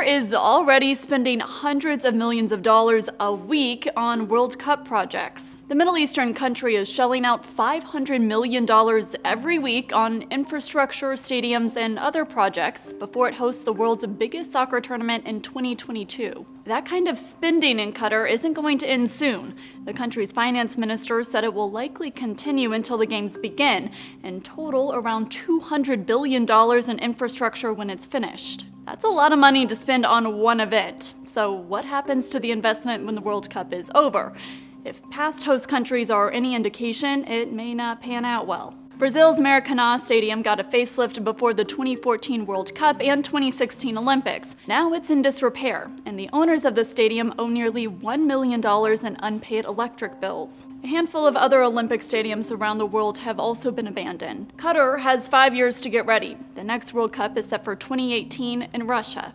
Is already spending hundreds of millions of dollars a week on World Cup projects. The Middle Eastern country is shelling out $500 million every week on infrastructure, stadiums, and other projects before it hosts the world's biggest soccer tournament in 2022. That kind of spending in Qatar isn't going to end soon. The country's finance minister said it will likely continue until the games begin, and total around $200 billion in infrastructure when it's finished. That's a lot of money to spend on one event. So, what happens to the investment when the World Cup is over? If past host countries are any indication, it may not pan out well. Brazil's Maracanã Stadium got a facelift before the 2014 World Cup and 2016 Olympics. Now it's in disrepair, and the owners of the stadium owe nearly $1 million in unpaid electric bills. A handful of other Olympic stadiums around the world have also been abandoned. Qatar has five years to get ready. The next World Cup is set for 2018 in Russia.